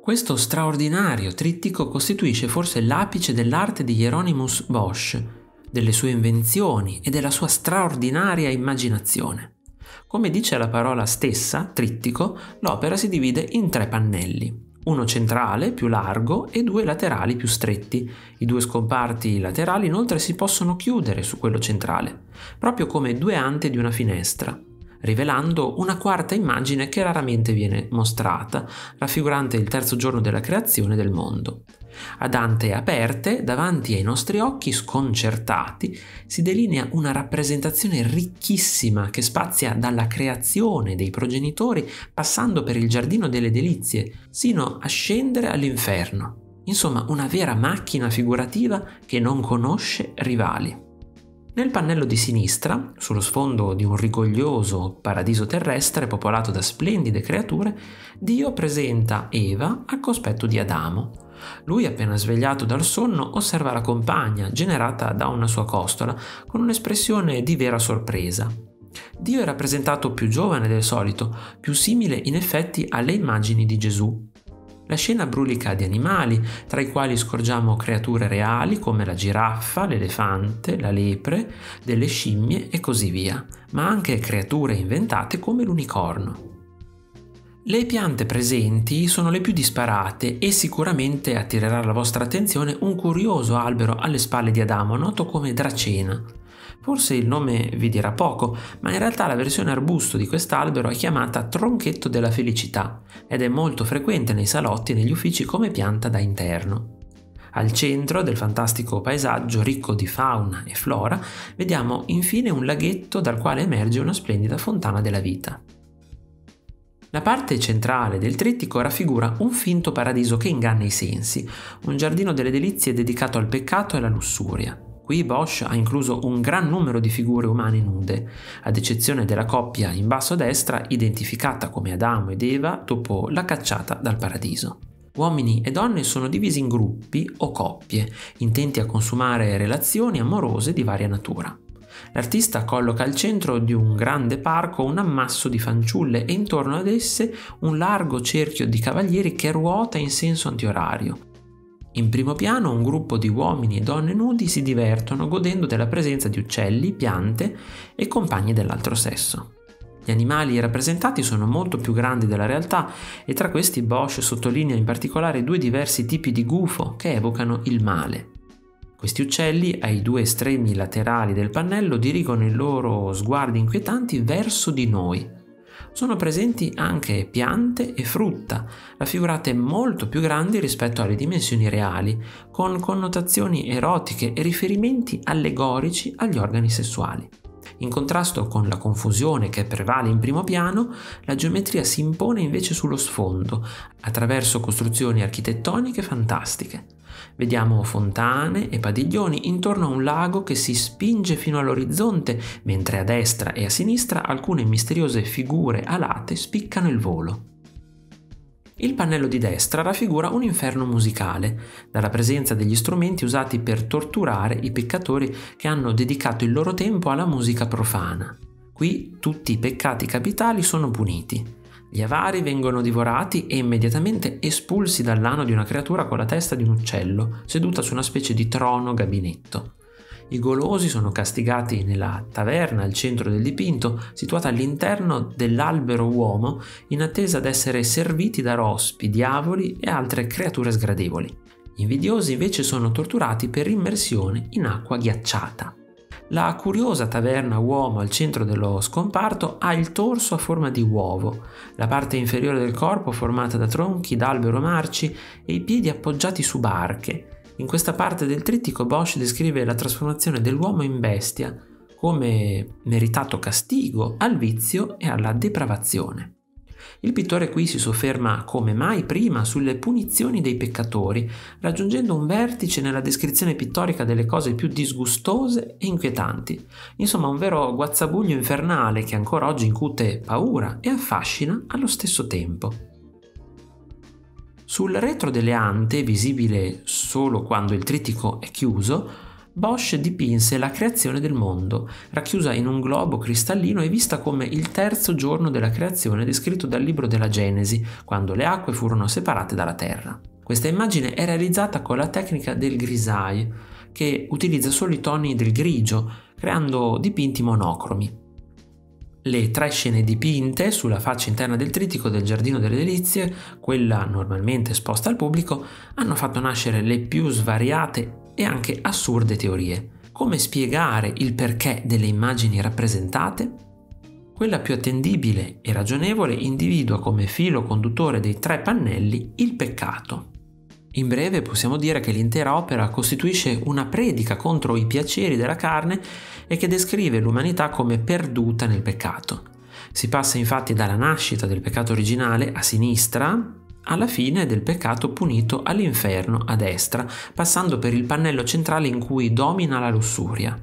Questo straordinario trittico costituisce forse l'apice dell'arte di Hieronymus Bosch, delle sue invenzioni e della sua straordinaria immaginazione. Come dice la parola stessa, trittico, l'opera si divide in tre pannelli, uno centrale più largo e due laterali più stretti. I due scomparti laterali inoltre si possono chiudere su quello centrale, proprio come due ante di una finestra, rivelando una quarta immagine che raramente viene mostrata, raffigurante il terzo giorno della creazione del mondo. A Dante aperte, davanti ai nostri occhi sconcertati, si delinea una rappresentazione ricchissima che spazia dalla creazione dei progenitori passando per il giardino delle delizie, sino a scendere all'inferno. Insomma, una vera macchina figurativa che non conosce rivali. Nel pannello di sinistra, sullo sfondo di un rigoglioso paradiso terrestre popolato da splendide creature, Dio presenta Eva al cospetto di Adamo. Lui, appena svegliato dal sonno, osserva la compagna, generata da una sua costola, con un'espressione di vera sorpresa. Dio è rappresentato più giovane del solito, più simile in effetti alle immagini di Gesù. La scena brulica di animali, tra i quali scorgiamo creature reali come la giraffa, l'elefante, la lepre, delle scimmie e così via, ma anche creature inventate come l'unicorno. Le piante presenti sono le più disparate e sicuramente attirerà la vostra attenzione un curioso albero alle spalle di Adamo noto come dracena. Forse il nome vi dirà poco, ma in realtà la versione arbusto di quest'albero è chiamata tronchetto della felicità ed è molto frequente nei salotti e negli uffici come pianta da interno. Al centro del fantastico paesaggio ricco di fauna e flora vediamo infine un laghetto dal quale emerge una splendida fontana della vita. La parte centrale del trittico raffigura un finto paradiso che inganna i sensi, un giardino delle delizie dedicato al peccato e alla lussuria. Qui Bosch ha incluso un gran numero di figure umane nude, ad eccezione della coppia in basso a destra identificata come Adamo ed Eva dopo la cacciata dal paradiso. Uomini e donne sono divisi in gruppi o coppie, intenti a consumare relazioni amorose di varia natura. L'artista colloca al centro di un grande parco un ammasso di fanciulle e intorno ad esse un largo cerchio di cavalieri che ruota in senso antiorario. In primo piano un gruppo di uomini e donne nudi si divertono godendo della presenza di uccelli, piante e compagni dell'altro sesso. Gli animali rappresentati sono molto più grandi della realtà e tra questi Bosch sottolinea in particolare due diversi tipi di gufo che evocano il male. Questi uccelli, ai due estremi laterali del pannello, dirigono i loro sguardi inquietanti verso di noi. Sono presenti anche piante e frutta, raffigurate molto più grandi rispetto alle dimensioni reali, con connotazioni erotiche e riferimenti allegorici agli organi sessuali. In contrasto con la confusione che prevale in primo piano, la geometria si impone invece sullo sfondo, attraverso costruzioni architettoniche fantastiche. Vediamo fontane e padiglioni intorno a un lago che si spinge fino all'orizzonte, mentre a destra e a sinistra alcune misteriose figure alate spiccano il volo. Il pannello di destra raffigura un inferno musicale, dalla presenza degli strumenti usati per torturare i peccatori che hanno dedicato il loro tempo alla musica profana. Qui tutti i peccati capitali sono puniti. Gli avari vengono divorati e immediatamente espulsi dall'ano di una creatura con la testa di un uccello, seduta su una specie di trono gabinetto. I golosi sono castigati nella taverna al centro del dipinto, situata all'interno dell'albero uomo, in attesa d'essere serviti da rospi, diavoli e altre creature sgradevoli. Gli invidiosi invece sono torturati per immersione in acqua ghiacciata. La curiosa taverna uomo al centro dello scomparto ha il torso a forma di uovo, la parte inferiore del corpo formata da tronchi d'albero marci e i piedi appoggiati su barche. In questa parte del trittico Bosch descrive la trasformazione dell'uomo in bestia come meritato castigo al vizio e alla depravazione. Il pittore qui si sofferma come mai prima sulle punizioni dei peccatori, raggiungendo un vertice nella descrizione pittorica delle cose più disgustose e inquietanti. Insomma, un vero guazzabuglio infernale che ancora oggi incute paura e affascina allo stesso tempo. Sul retro delle ante, visibile solo quando il trittico è chiuso, Bosch dipinse la creazione del mondo, racchiusa in un globo cristallino e vista come il terzo giorno della creazione descritto dal libro della Genesi, quando le acque furono separate dalla terra. Questa immagine è realizzata con la tecnica del grisaille, che utilizza solo i toni del grigio, creando dipinti monocromi. Le tre scene dipinte sulla faccia interna del trittico del Giardino delle Delizie, quella normalmente esposta al pubblico, hanno fatto nascere le più svariate e anche assurde teorie. Come spiegare il perché delle immagini rappresentate? Quella più attendibile e ragionevole individua come filo conduttore dei tre pannelli il peccato. In breve possiamo dire che l'intera opera costituisce una predica contro i piaceri della carne e che descrive l'umanità come perduta nel peccato. Si passa infatti dalla nascita del peccato originale a sinistra, alla fine del peccato punito all'inferno a destra, passando per il pannello centrale in cui domina la lussuria.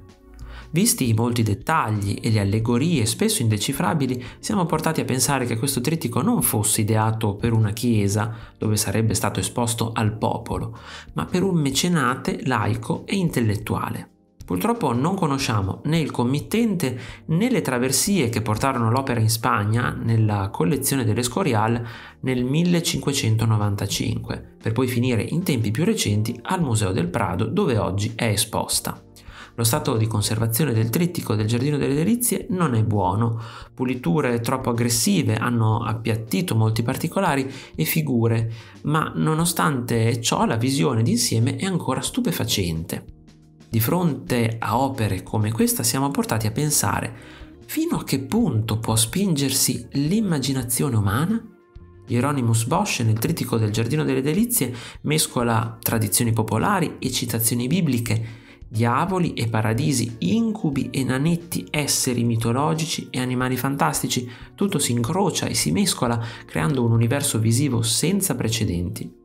Visti i molti dettagli e le allegorie spesso indecifrabili, siamo portati a pensare che questo trittico non fosse ideato per una chiesa, dove sarebbe stato esposto al popolo, ma per un mecenate laico e intellettuale. Purtroppo non conosciamo né il committente né le traversie che portarono l'opera in Spagna nella collezione dell'Escorial nel 1595, per poi finire in tempi più recenti al Museo del Prado dove oggi è esposta. Lo stato di conservazione del trittico del Giardino delle Delizie non è buono, puliture troppo aggressive hanno appiattito molti particolari e figure, ma nonostante ciò la visione d'insieme è ancora stupefacente. Di fronte a opere come questa siamo portati a pensare fino a che punto può spingersi l'immaginazione umana? Hieronymus Bosch nel trittico del Giardino delle Delizie mescola tradizioni popolari e citazioni bibliche, diavoli e paradisi, incubi e nanetti, esseri mitologici e animali fantastici, tutto si incrocia e si mescola creando un universo visivo senza precedenti.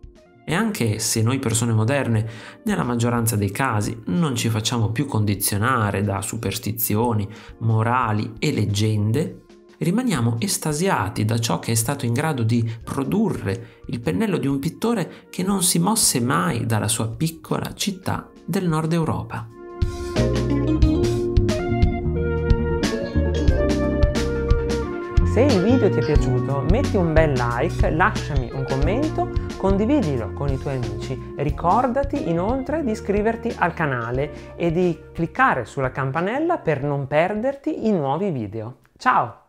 E anche se noi persone moderne, nella maggioranza dei casi, non ci facciamo più condizionare da superstizioni, morali e leggende, rimaniamo estasiati da ciò che è stato in grado di produrre il pennello di un pittore che non si mosse mai dalla sua piccola città del nord Europa. Se il video ti è piaciuto metti un bel like, lasciami un commento, condividilo con i tuoi amici. Ricordati inoltre di iscriverti al canale e di cliccare sulla campanella per non perderti i nuovi video. Ciao!